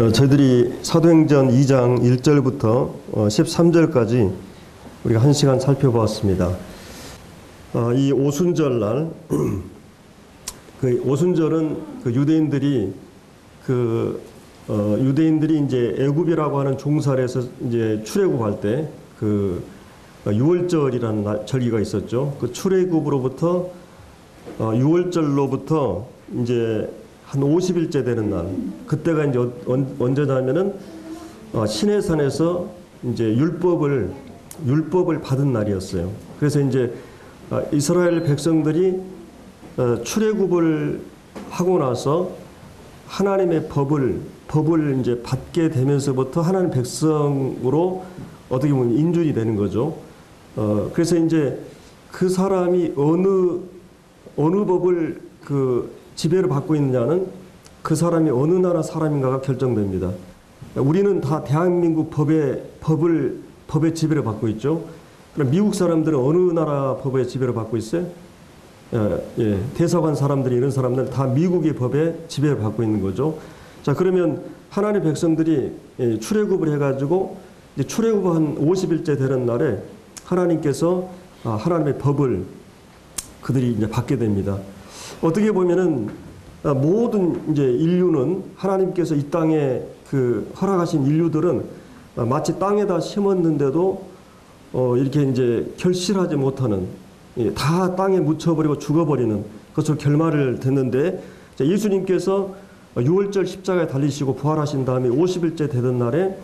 어, 저희들이 사도행전 2장 1절부터 어, 13절까지 우리가 한 시간 살펴보았습니다. 어, 이 오순절 날, 그 오순절은 그 유대인들이 그 어, 유대인들이 이제 애굽이라고 하는 종살에서 이제 출애굽할 때그 어, 유월절이라는 날, 절기가 있었죠. 그 출애굽으로부터 어, 6월절로부터 이제 한 50일째 되는 날 그때가 이제 언, 언제냐면은 어, 시내산에서 이제 율법을 율법을 받은 날이었어요. 그래서 이제 어, 이스라엘 백성들이 어, 출애굽을 하고 나서 하나님의 법을 법을 이제 받게 되면서부터 하나님 백성으로 어떻게 보면 인준이 되는 거죠. 어, 그래서 이제 그 사람이 어느 어느 법을 그 지배를 받고 있느냐는 그 사람이 어느 나라 사람인가가 결정됩니다. 우리는 다 대한민국 법의 법을 법의 지배를 받고 있죠. 그럼 미국 사람들은 어느 나라 법의 지배를 받고 있어요? 예, 예, 대사관 사람들이 이런 사람들 다 미국의 법에 지배를 받고 있는 거죠. 자 그러면 하나님의 백성들이 예, 출애굽을 해가지고 이제 출애굽 한 50일째 되는 날에 하나님께서 아, 하나님의 법을 그들이 이제 받게 됩니다. 어떻게 보면은 아, 모든 이제 인류는 하나님께서 이 땅에 그 허락하신 인류들은 아, 마치 땅에다 심었는데도 어 이렇게 이제 결실하지 못하는 예, 다 땅에 묻혀버리고 죽어버리는 것으로 결말을 듣는데 예수님께서 6월절 십자가에 달리시고 부활하신 다음에 50일째 되던 날에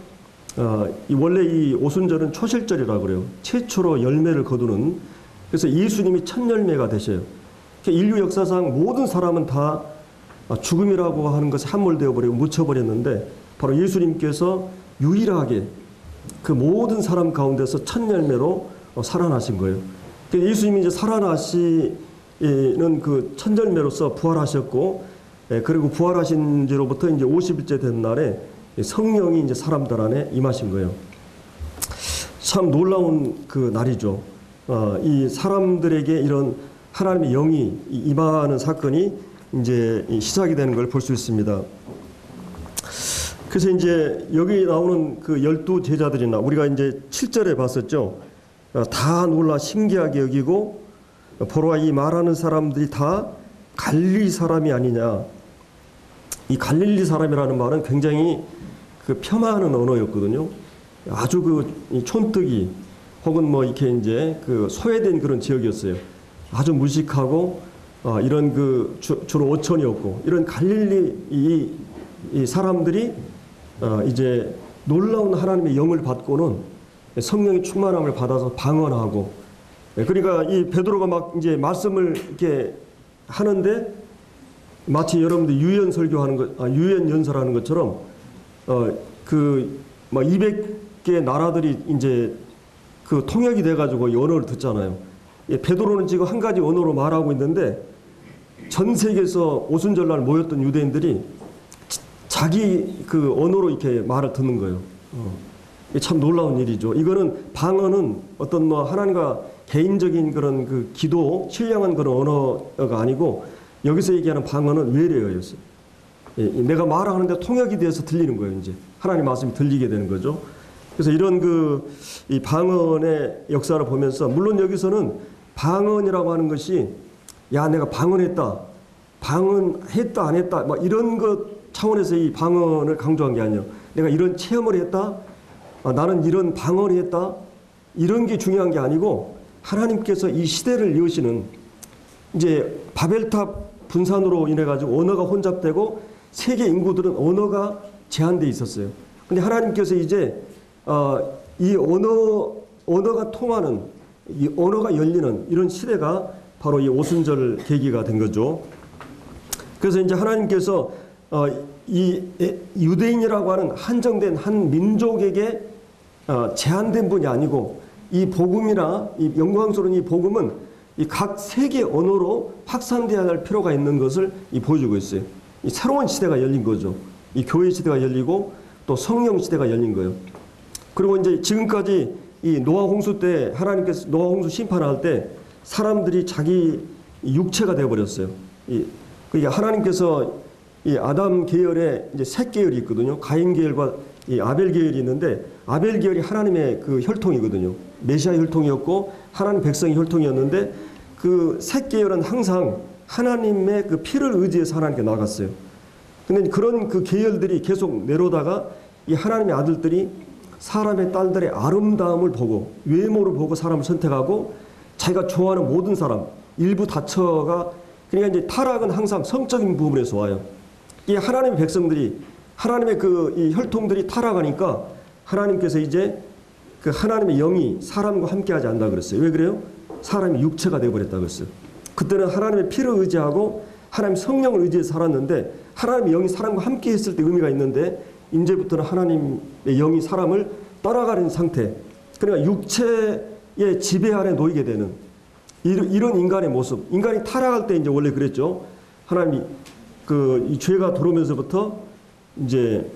어, 이 원래 이 오순절은 초실절이라고 그래요. 최초로 열매를 거두는 그래서 예수님이 첫 열매가 되셔요. 인류 역사상 모든 사람은 다 죽음이라고 하는 것에 함몰되어 버리고 묻혀버렸는데 바로 예수님께서 유일하게 그 모든 사람 가운데서 첫 열매로 살아나신 거예요. 그러니까 예수님이 이제 살아나시는 그첫 열매로서 부활하셨고 예, 그리고 부활하신 지로부터 이제 50일째 된 날에 성령이 이제 사람들 안에 임하신 거예요. 참 놀라운 그 날이죠. 어, 이 사람들에게 이런 하나님의 영이 임하는 사건이 이제 시작이 되는 걸 볼 수 있습니다. 그래서 이제 여기 나오는 그 열두 제자들이나 우리가 이제 7절에 봤었죠. 어, 다 놀라 신기하게 여기고 보라 이 말하는 사람들이 다 갈리 사람이 아니냐. 이 갈릴리 사람이라는 말은 굉장히 그 폄하하는 언어였거든요. 아주 그 촌뜨기 혹은 뭐 이렇게 이제 그 소외된 그런 지역이었어요. 아주 무식하고 어, 이런 그 주, 로 오천이었고 이런 갈릴리 이, 이 사람들이 어, 이제 놀라운 하나님의 영을 받고는 성령의 충만함을 받아서 방언하고 예, 그러니까 이 베드로가 막 이제 말씀을 이렇게 하는데 마치 여러분들 유연 설교하는 것, 아, 유연 연설하는 것처럼 어 그막 200개 나라들이 이제 그 통역이 돼가지고 이 언어를 듣잖아요. 예, 베드로는 지금 한 가지 언어로 말하고 있는데 전 세계에서 오순절날 모였던 유대인들이 자기 그 언어로 이렇게 말을 듣는 거예요. 어. 참 놀라운 일이죠. 이거는 방언은 어떤 뭐 하나님과 개인적인 그런 그 기도, 신령한 그런 언어가 아니고 여기서 얘기하는 방언은 외래어였어요. 예, 내가 말하는데 통역이 돼서 들리는 거예요. 이제 하나님 말씀이 들리게 되는 거죠. 그래서 이런 그이 방언의 역사를 보면서 물론 여기서는 방언이라고 하는 것이 야 내가 방언했다, 방언했다 안 했다 막 이런 것 차원에서 이 방언을 강조한 게 아니에요. 내가 이런 체험을 했다, 아, 나는 이런 방언을 했다 이런 게 중요한 게 아니고 하나님께서 이 시대를 여시는 이제 바벨탑 분산으로 인해 가지고 언어가 혼잡되고 세계 인구들은 언어가 제한돼 있었어요. 근데 하나님께서 이제 어, 이 언어 언어가 통하는 이 언어가 열리는 이런 시대가 바로 이 오순절 계기가 된 거죠. 그래서 이제 하나님께서 어, 이 유대인이라고 하는 한정된 한 민족에게 어, 제한된 분이 아니고 이 복음이나 이 영광스러운 이 복음은 이 각 세계 언어로 확산되어야 할 필요가 있는 것을 보여주고 있어요. 이 새로운 시대가 열린 거죠. 이 교회 시대가 열리고 또 성령 시대가 열린 거예요. 그리고 이제 지금까지 이 노아 홍수 때 하나님께서 노아 홍수 심판할 때 사람들이 자기 육체가 되어 버렸어요. 이 그러니까 하나님께서 이 아담 계열에 이제 세 계열이 있거든요. 가인 계열과 이 아벨 계열이 있는데 아벨 계열이 하나님의 그 혈통이거든요. 메시아 혈통이었고 하나님 백성의 혈통이었는데 그세 계열은 항상 하나님의 그 피를 의지해서 하나님께 나갔어요. 근데 그런 그 계열들이 계속 내려오다가 이 하나님의 아들들이 사람의 딸들의 아름다움을 보고 외모를 보고 사람을 선택하고 자기가 좋아하는 모든 사람 일부 다처가 그러니까 이제 타락은 항상 성적인 부분에서 와요. 이 하나님의 백성들이 하나님의 그 이 혈통들이 타락하니까 하나님께서 이제 그 하나님의 영이 사람과 함께하지 않는다 그랬어요. 왜 그래요? 사람이 육체가 되어버렸다 그랬어요. 그때는 하나님의 피를 의지하고 하나님 성령을 의지해서 살았는데 하나님의 영이 사람과 함께했을 때 의미가 있는데 이제부터는 하나님의 영이 사람을 따라가는 상태. 그러니까 육체의 지배 아래 놓이게 되는 이런 인간의 모습. 인간이 타락할 때 이제 원래 그랬죠. 하나님이 그이 죄가 들어오면서부터 이제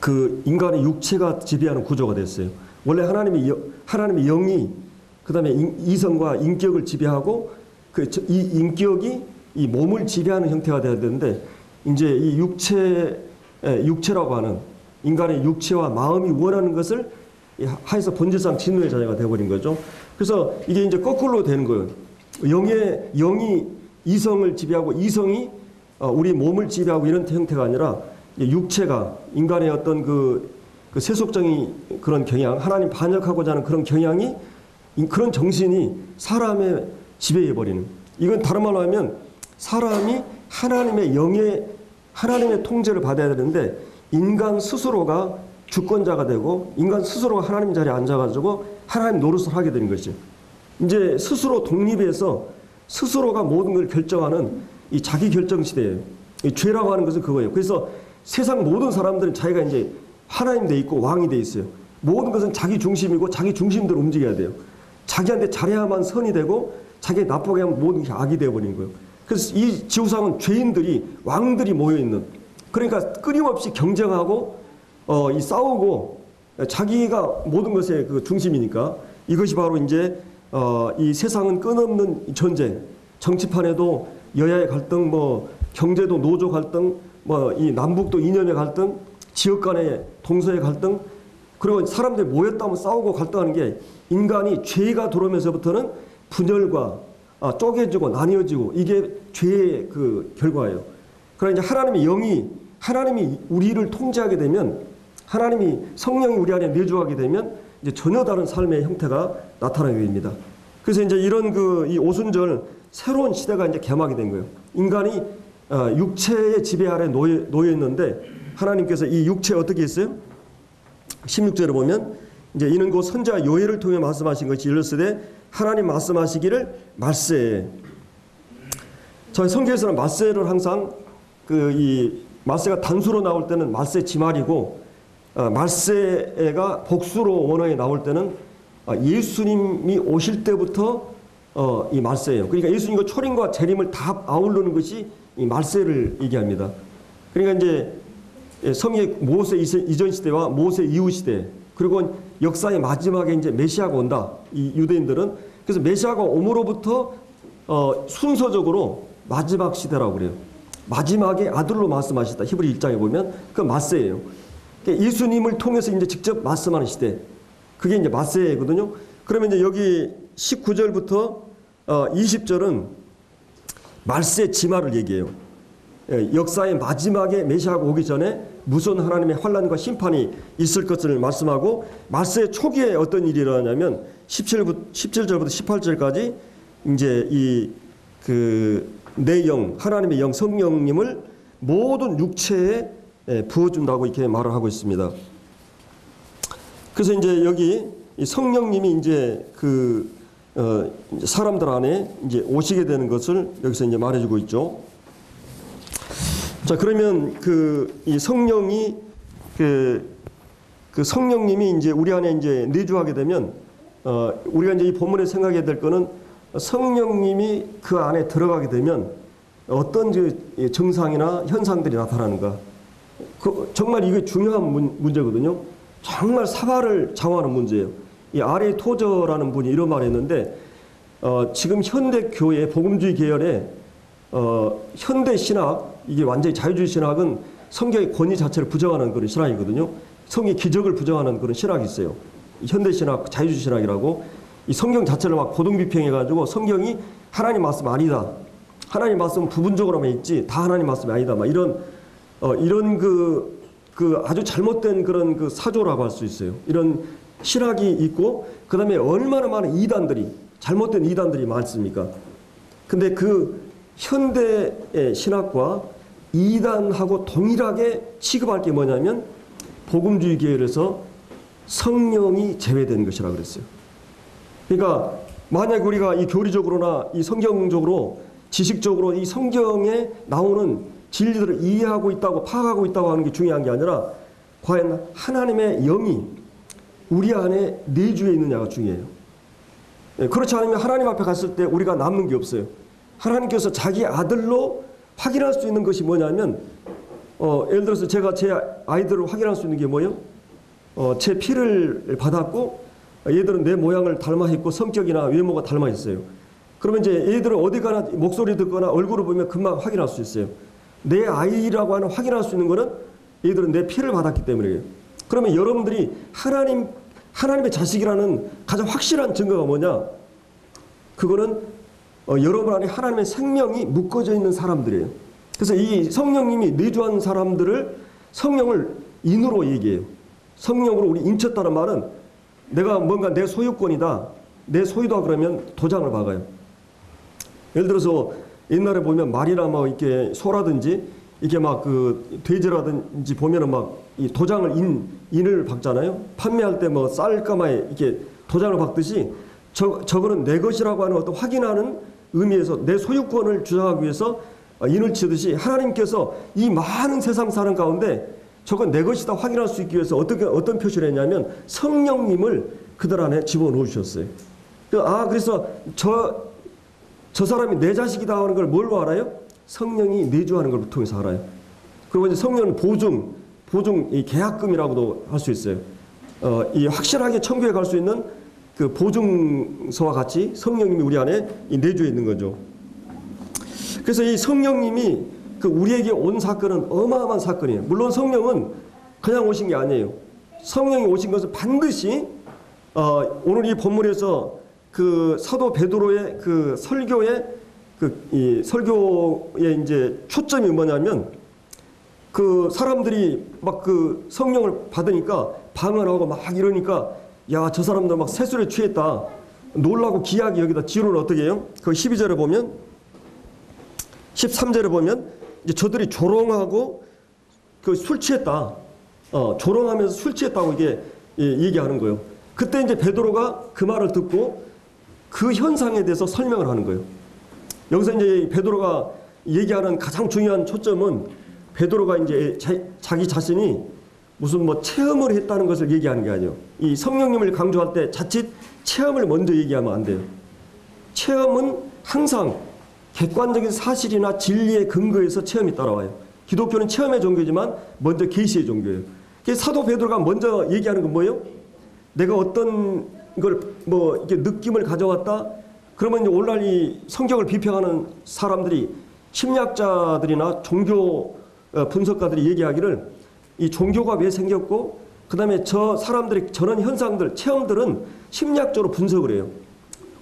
그 인간의 육체가 지배하는 구조가 됐어요. 원래 하나님의 여, 하나님의 영이 그다음에 인, 이성과 인격을 지배하고 그 이 인격이 이 몸을 지배하는 형태가 돼야 되는데 이제 이 육체 육체라고 하는 인간의 육체와 마음이 원하는 것을 하에서 본질상 진노의 자녀가 되어버린 거죠. 그래서 이게 이제 거꾸로 되는 거예요. 영의 영이 이성을 지배하고 이성이 어, 우리 몸을 지배하고 이런 형태가 아니라 육체가 인간의 어떤 그, 그 세속적인 그런 경향, 하나님 반역하고자 하는 그런 경향이 그런 정신이 사람의 지배해 버리는. 이건 다른 말로 하면 사람이 하나님의 영의 하나님의 통제를 받아야 되는데 인간 스스로가 주권자가 되고 인간 스스로가 하나님 자리에 앉아가지고 하나님 노릇을 하게 되는 것이죠. 이제 스스로 독립해서 스스로가 모든 걸 결정하는 이 자기 결정 시대예요. 이 죄라고 하는 것은 그거예요. 그래서 세상 모든 사람들은 자기가 이제 하나님 돼 있고 왕이 돼 있어요. 모든 것은 자기 중심이고 자기 중심대로 움직여야 돼요. 자기한테 잘해야만 선이 되고 자기 나쁘게 하면 모든 게 악이 되어버리는 거예요. 그래서 이 지구상은 죄인들이 왕들이 모여 있는 그러니까 끊임없이 경쟁하고 어, 이 싸우고 자기가 모든 것의 그 중심이니까 이것이 바로 이제 어, 이 세상은 끊없는 전쟁 정치판에도 여야의 갈등 뭐 경제도 노조 갈등 뭐 이 남북도 이념의 갈등 지역 간의 동서의 갈등 그리고 사람들이 모였다면 싸우고 갈등하는 게 인간이 죄가 들어오면서부터는 분열과 아, 쪼개지고 나뉘어지고 이게 죄의 그 결과예요. 그러나 이제 하나님의 영이 하나님이 우리를 통제하게 되면 하나님이 성령이 우리 안에 내주하게 되면 이제 전혀 다른 삶의 형태가 나타나게 됩니다. 그래서 이제 이런 그 이 오순절 새로운 시대가 이제 개막이 된 거예요. 인간이 어, 육체의 지배 아래 놓여, 놓여 있는데 하나님께서 이 육체 어떻게 했어요? 16절을 보면 이제 이는 곧 선자 요엘을 통해 말씀하신 것이 이르시되 하나님 말씀하시기를 말세. 저희 성경에서는 말세를 항상 그 이 말세가 단수로 나올 때는 말세 지말이고 어, 말세가 복수로 원어에 나올 때는 어, 예수님이 오실 때부터 어, 이 말세예요. 그러니까 예수님과 초림과 재림을 다 아우르는 것이 이 말세를 얘기합니다. 그러니까 이제 성의 모세 이전 시대와 모세 이후 시대 그리고 역사의 마지막에 이제 메시아가 온다. 이 유대인들은 그래서 메시아가 오므로부터 어, 순서적으로 마지막 시대라고 그래요. 마지막에 아들로 말씀하셨다. 히브리 1장에 보면 그 마세예요. 그러니까 예수님을 통해서 이제 직접 말씀하는 시대. 그게 이제 마세거든요. 그러면 이제 여기 19절부터 어, 20절은 말세 지마를 얘기해요. 예, 역사의 마지막에 메시아가 오기 전에 무슨 하나님의 환란과 심판이 있을 것을 말씀하고 말세 초기에 어떤 일이 일어나냐면 17부, 17절부터 18절까지 이제 이 그 내 영, 하나님의 영 성령님을 모든 육체에 예, 부어준다고 이렇게 말을 하고 있습니다. 그래서 이제 여기 성령님이 이제 그 어, 사람들 안에 이제 오시게 되는 것을 여기서 이제 말해주고 있죠. 자 그러면 그 이 성령이 그, 그 성령님이 이제 우리 안에 이제 내주하게 되면 어, 우리가 이제 이 본문에 생각해야 될 거는 성령님이 그 안에 들어가게 되면 어떤 증상이나 현상들이 나타나는가. 그 정말 이게 중요한 문, 문제거든요. 정말 사과를 장하는 문제예요. 이 아레 토저라는 분이 이런 말을 했는데 어, 지금 현대 교회 복음주의 계열에 어, 현대 신학 이게 완전히 자유주의 신학은 성경의 권위 자체를 부정하는 그런 신학이거든요. 성의 기적을 부정하는 그런 신학이 있어요. 현대 신학, 자유주의 신학이라고 이 성경 자체를 막 고등 비평해 가지고 성경이 하나님 말씀 아니다. 하나님 말씀 부분적으로만 있지 다 하나님 말씀이 아니다. 막 이런 어 이런 그, 그 아주 잘못된 그런 그 사조라고 할 수 있어요. 이런 신학이 있고 그 다음에 얼마나 많은 이단들이 잘못된 이단들이 많습니까? 근데 그 현대의 신학과 이단하고 동일하게 취급할 게 뭐냐면 복음주의 계열에서 성령이 제외된 것이라 그랬어요. 그러니까 만약 우리가 이 교리적으로나 이 성경적으로 지식적으로 이 성경에 나오는 진리들을 이해하고 있다고 파악하고 있다고 하는 게 중요한 게 아니라 과연 하나님의 영이 우리 안에 내주에 있느냐가 중요해요. 예, 그렇지 않으면 하나님 앞에 갔을 때 우리가 남는 게 없어요. 하나님께서 자기 아들로 확인할 수 있는 것이 뭐냐면 어, 예를 들어서 제가 제 아이들을 확인할 수 있는 게 뭐예요? 어, 제 피를 받았고 얘들은 내 모양을 닮아 있고 성격이나 외모가 닮아 있어요. 그러면 이제 얘들은 어디 가나 목소리 듣거나 얼굴을 보면 금방 확인할 수 있어요. 내 아이라고 하는 확인할 수 있는 거는 얘들은 내 피를 받았기 때문이에요. 그러면 여러분들이 하나님 하나님의 자식이라는 가장 확실한 증거가 뭐냐? 그거는 어, 여러분 안에 하나님의 생명이 묶어져 있는 사람들이에요. 그래서 이 성령님이 내주한 사람들을 성령을 인으로 얘기해요. 성령으로 우리 인쳤다는 말은 내가 뭔가 내 소유권이다. 내 소유다 그러면 도장을 박아요. 예를 들어서 옛날에 보면 말이나 뭐 이렇게 소라든지 이게 막 그 돼지라든지 보면은 막 이 도장을 인 인을 박잖아요. 판매할 때 뭐 쌀가마에 이렇게 도장을 박듯이 저 저거는 내 것이라고 하는 어떤 확인하는 의미에서 내 소유권을 주장하기 위해서 인을 치듯이 하나님께서 이 많은 세상 사는 가운데 저건 내 것이다 확인할 수 있기 위해서 어떻게 어떤 표시를 했냐면 성령님을 그들 안에 집어넣으셨어요. 그, 아 그래서 저 저 사람이 내 자식이다 하는 걸 뭘로 알아요? 성령이 내주하는 걸 통해서 알아요. 그리고 이제 성령은 보증, 보증 이 계약금이라고도 할 수 있어요. 어, 이 확실하게 천국에 갈수 있는 그 보증서와 같이 성령님이 우리 안에 이 내주에 있는 거죠. 그래서 이 성령님이 그 우리에게 온 사건은 어마어마한 사건이에요. 물론 성령은 그냥 오신 게 아니에요. 성령이 오신 것은 반드시 어, 오늘 이 본문에서 그 사도 베드로의 그 설교의 그이 설교의 이제 초점이 뭐냐면 그 사람들이 막 그 성령을 받으니까 방언하고 막 이러니까 야 저 사람들 막 세술에 취했다 놀라고 기약이 여기다 지로는 어떻게 해요? 그 12절에 보면 13절에 보면 이제 저들이 조롱하고 그 술 취했다 어 조롱하면서 술 취했다고 이게 예, 얘기하는 거예요. 그때 이제 베드로가 그 말을 듣고 그 현상에 대해서 설명을 하는 거예요. 여기서 이제 베드로가 얘기하는 가장 중요한 초점은 베드로가 이제 자, 기 자신이 무슨 뭐 체험을 했다는 것을 얘기하는 게 아니에요. 이 성령님을 강조할 때 자칫 체험을 먼저 얘기하면 안 돼요. 체험은 항상 객관적인 사실이나 진리의 근거에서 체험이 따라와요. 기독교는 체험의 종교지만 먼저 계시의 종교예요. 사도 베드로가 먼저 얘기하는 건 뭐예요? 내가 어떤 걸 뭐 이렇게 느낌을 가져왔다. 그러면 오늘날 이 성경을 비평하는 사람들이 심리학자들이나 종교 어, 분석가들이 얘기하기를 이 종교가 왜 생겼고 그 다음에 저 사람들의 저런 현상들 체험들은 심리학적으로 분석을 해요.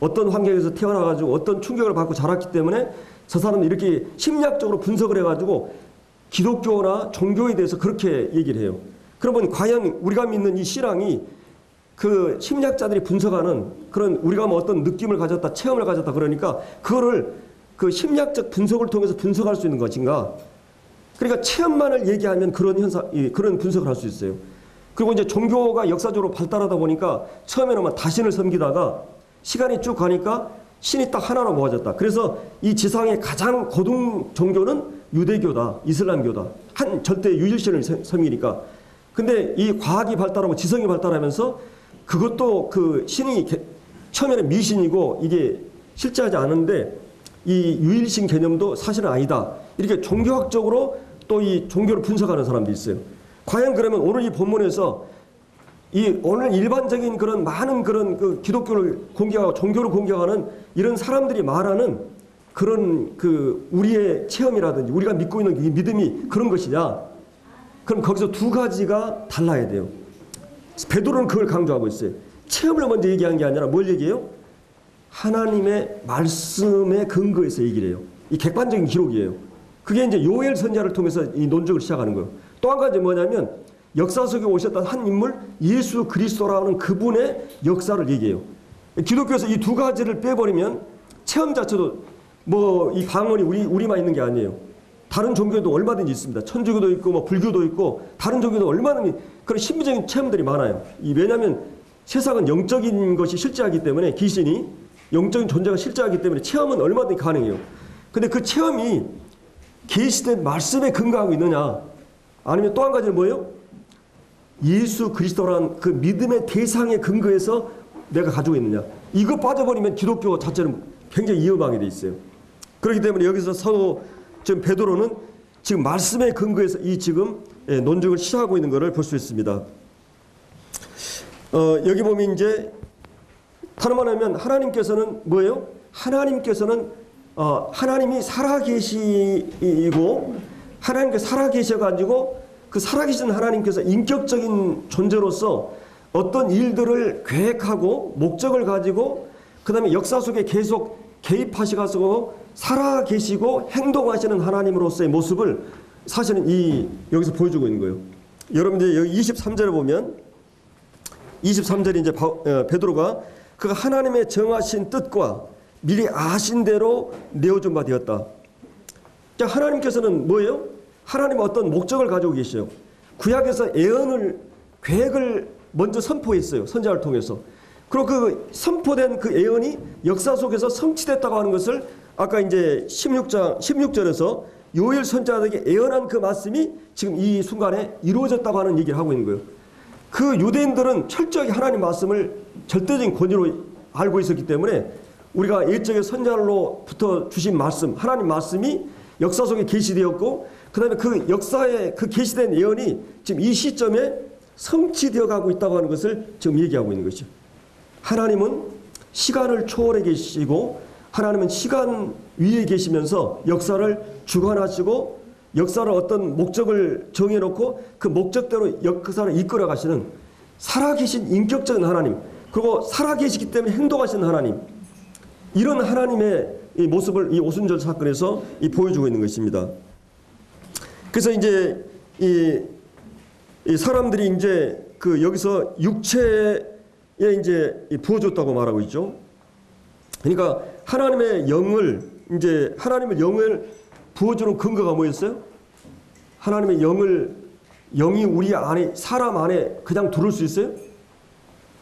어떤 환경에서 태어나가지고 어떤 충격을 받고 자랐기 때문에 저 사람은 이렇게 심리학적으로 분석을 해가지고 기독교나 종교에 대해서 그렇게 얘기를 해요. 그러면 과연 우리가 믿는 이 신앙이 그 심리학자들이 분석하는 그런 우리가 뭐 어떤 느낌을 가졌다, 체험을 가졌다 그러니까 그거를 그 심리학적 분석을 통해서 분석할 수 있는 것인가? 그러니까 체험만을 얘기하면 그런 현상, 그런 분석을 할 수 있어요. 그리고 이제 종교가 역사적으로 발달하다 보니까 처음에는 막 다신을 섬기다가 시간이 쭉 가니까 신이 딱 하나로 모아졌다. 그래서 이 지상의 가장 고등 종교는 유대교다, 이슬람교다. 한 절대 유일신을 섬기니까. 근데 이 과학이 발달하고 지성이 발달하면서 그것도 그 신이 처음에는 미신이고 이게 실제하지 않은데 이 유일신 개념도 사실은 아니다. 이렇게 종교학적으로 또 이 종교를 분석하는 사람도 있어요. 과연 그러면 오늘 이 본문에서 이 오늘 일반적인 그런 많은 그런 그 기독교를 공격하고 종교를 공격하는 이런 사람들이 말하는 그런 그 우리의 체험이라든지 우리가 믿고 있는 이 믿음이 그런 것이냐? 그럼 거기서 두 가지가 달라야 돼요. 베드로는 그걸 강조하고 있어요. 체험을 먼저 얘기한 게 아니라 뭘 얘기해요? 하나님의 말씀에 근거해서 얘기를 해요. 이 객관적인 기록이에요. 그게 이제 요엘 선자를 통해서 이 논증을 시작하는 거예요. 또 한 가지 뭐냐면 역사 속에 오셨던 한 인물 예수 그리스도라는 그분의 역사를 얘기해요. 기독교에서 이 두 가지를 빼버리면 체험 자체도 뭐 이 방언이 우리 우리만 있는 게 아니에요. 다른 종교도 얼마든지 있습니다. 천주교도 있고 뭐 불교도 있고 다른 종교도 얼마나 그런 신비적인 체험들이 많아요. 이 왜냐하면 세상은 영적인 것이 실제하기 때문에 귀신이 영적인 존재가 실제하기 때문에 체험은 얼마든지 가능해요. 근데 그 체험이 계시된 말씀에 근거하고 있느냐 아니면 또 한 가지는 뭐예요? 예수 그리스도란 그 믿음의 대상에 근거해서 내가 가지고 있느냐 이거 빠져버리면 기독교 자체는 굉장히 위험하게 돼 있어요. 그렇기 때문에 여기서 사도 지금 베드로는 지금 말씀에 근거해서 이 지금 예, 논증을 시작하고 있는 것을 볼 수 있습니다. 어, 여기 보면 이제 다른 말하면 하나님께서는 뭐예요? 하나님께서는 어, 하나님이 살아계시고 하나님께 살아계셔가지고 그 살아계신 하나님께서 인격적인 존재로서 어떤 일들을 계획하고 목적을 가지고 그 다음에 역사 속에 계속 개입하시가지고 살아계시고 행동하시는 하나님으로서의 모습을 사실은 이 여기서 보여주고 있는 거예요. 여러분들 여기 23절에 보면 23절에 이제 바, 어, 베드로가 그 하나님의 정하신 뜻과 미리 아신 대로 내어준 바 되었다. 자, 하나님께서는 뭐예요? 하나님 어떤 목적을 가지고 계셔요. 구약에서 예언을 계획을 먼저 선포했어요. 선자를 통해서. 그리고 그 선포된 그 예언이 역사 속에서 성취됐다고 하는 것을 아까 이제 16장 16절에서 요엘 선자에게 예언한 그 말씀이 지금 이 순간에 이루어졌다고 하는 얘기를 하고 있는 거예요. 그 유대인들은 철저히 하나님 말씀을 절대적인 권위로 알고 있었기 때문에 우리가 일적의 선자로부터 주신 말씀, 하나님 말씀이 역사 속에 계시되었고 그다음에 그 역사에 그 계시된 예언이 지금 이 시점에 성취되어 가고 있다고 하는 것을 지금 얘기하고 있는 것이죠. 하나님은 시간을 초월해 계시고 하나님은 시간 위에 계시면서 역사를 주관하시고 역사를 어떤 목적을 정해놓고 그 목적대로 역사를 이끌어 가시는 살아계신 인격적인 하나님 그리고 살아계시기 때문에 행동하시는 하나님 이런 하나님의 이 모습을 이 오순절 사건에서 이 보여주고 있는 것입니다. 그래서 이제 이, 이 사람들이 이제 그 여기서 육체에 이제 부어줬다고 말하고 있죠. 그러니까 하나님의 영을 이제 하나님의 영을 부어주는 근거가 뭐였어요? 하나님의 영을 영이 우리 안에 사람 안에 그냥 들어올 수 있어요?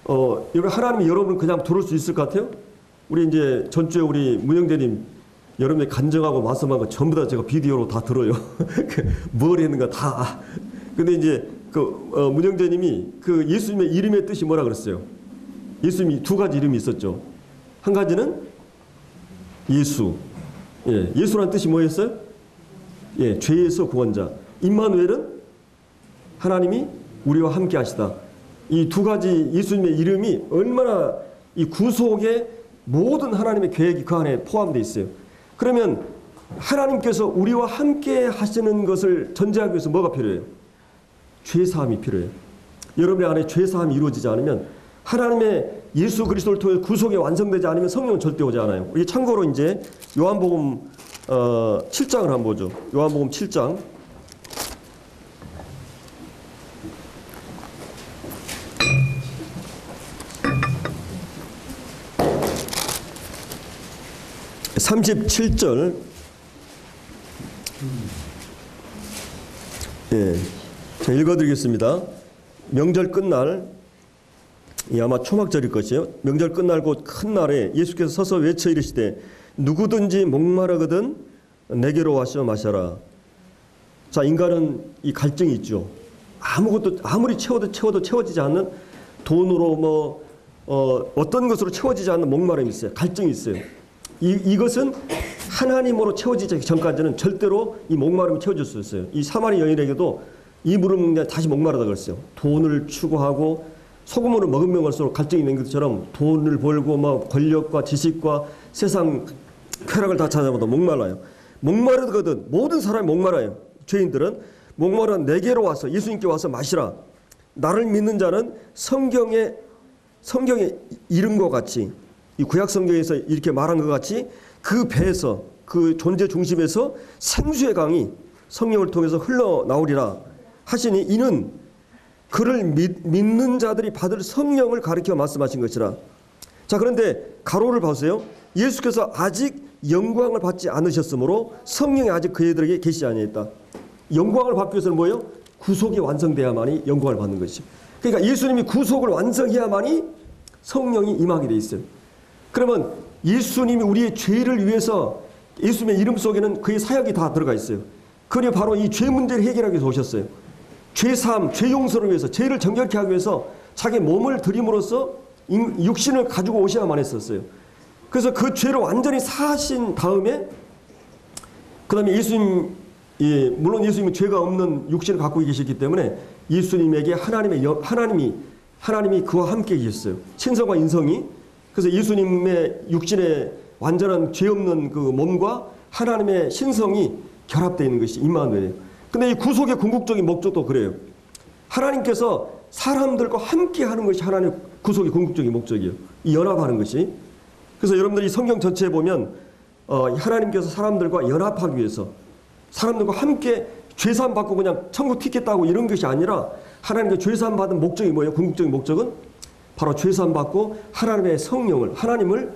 어, 여러분 하나님이 여러분 그냥 들어올 수 있을 것 같아요? 우리 이제 전주에 우리 문영대님 여러분의 간증하고 말씀한 거 전부 다 제가 비디오로 다 들어요. 뭘 했는가 다. 근데 이제 그 어, 문영대님이 그 예수님의 이름의 뜻이 뭐라 그랬어요? 예수님이 두 가지 이름이 있었죠. 한 가지는 예수. 예, 예수라는 뜻이 뭐였어요? 예, 죄에서 구원자. 임마누엘은 하나님이 우리와 함께 하시다. 이 두 가지 예수님의 이름이 얼마나 이 구속의 모든 하나님의 계획이 그 안에 포함되어 있어요. 그러면 하나님께서 우리와 함께 하시는 것을 전제하기 위해서 뭐가 필요해요? 죄사함이 필요해요. 여러분의 안에 죄사함이 이루어지지 않으면 하나님의 예수 그리스도를 통해 구속이 완성되지 않으면 성령은 절대 오지 않아요. 우리 참고로 이제 요한복음 어, 7장을 한번 보죠. 요한복음 7장. (37절) 예, 자 읽어드리겠습니다. 명절 끝날 이 아마 초막절일 것이에요. 명절 끝날 곧 큰 날에 예수께서 서서 외쳐 이르시되 누구든지 목마르거든 내게로 와서 마셔라. 자 인간은 이 갈증이 있죠. 아무것도 아무리 채워도 채워도 채워지지 않는 돈으로 뭐 어, 어떤 것으로 채워지지 않는 목마름이 있어요. 갈증이 있어요. 이, 이것은 하나님으로 채워지기 전까지는 절대로 이 목마름이 채워질 수 있어요. 이 사마리 여인에게도 이 물을 먹는 다시 목마르다 그랬어요. 돈을 추구하고 소금으로 먹으면 갈수록 갈증이 있는 것처럼 돈을 벌고 뭐 권력과 지식과 세상 쾌락을 다 찾아보다 목말라요. 목마르거든 모든 사람이 목말라요. 죄인들은 목마른 내게로 와서 예수님께 와서 마시라. 나를 믿는 자는 성경의 성경의 이름과 같이 이 구약 성경에서 이렇게 말한 것 같이 그 배에서 그 존재 중심에서 생수의 강이 성령을 통해서 흘러 나오리라 하시니 이는 그를 믿, 믿는 자들이 받을 성령을 가리켜 말씀하신 것이라. 자 그런데 가로를 보세요. 예수께서 아직 영광을 받지 않으셨으므로 성령이 아직 그들에게 계시지 아니했다. 영광을 받기 위해서는 뭐예요? 구속이 완성돼야만이 영광을 받는 것이죠. 그러니까 예수님이 구속을 완성해야만이 성령이 임하게 돼 있어요. 그러면 예수님이 우리의 죄를 위해서 예수님의 이름 속에는 그의 사역이 다 들어가 있어요. 그리 바로 이 죄 문제를 해결하기 위해서 오셨어요. 죄 사함, 죄 용서를 위해서 죄를 정결케 하기 위해서 자기 몸을 드림으로써 인- 육신을 가지고 오셔야만 했었어요. 그래서 그 죄를 완전히 사하신 다음에 그 다음에 예수님 예, 물론 예수님은 죄가 없는 육신을 갖고 계셨기 때문에 예수님에게 하나님의 영- 하나님이 하나님이 그와 함께 계셨어요. 신성과 인성이 그래서 예수님의 육신의 완전한 죄 없는 그 몸과 하나님의 신성이 결합되어 있는 것이 임마누엘이에요. 근데 이 구속의 궁극적인 목적도 그래요. 하나님께서 사람들과 함께 하는 것이 하나님의 구속의 궁극적인 목적이에요. 이 연합하는 것이. 그래서 여러분들이 성경 전체에 보면 어, 하나님께서 사람들과 연합하기 위해서 사람들과 함께 죄산 받고 그냥 천국 따고 이런 것이 아니라 하나님께 죄산 받은 목적이 뭐예요? 궁극적인 목적은 바로 죄산 받고 하나님의 성령을 하나님을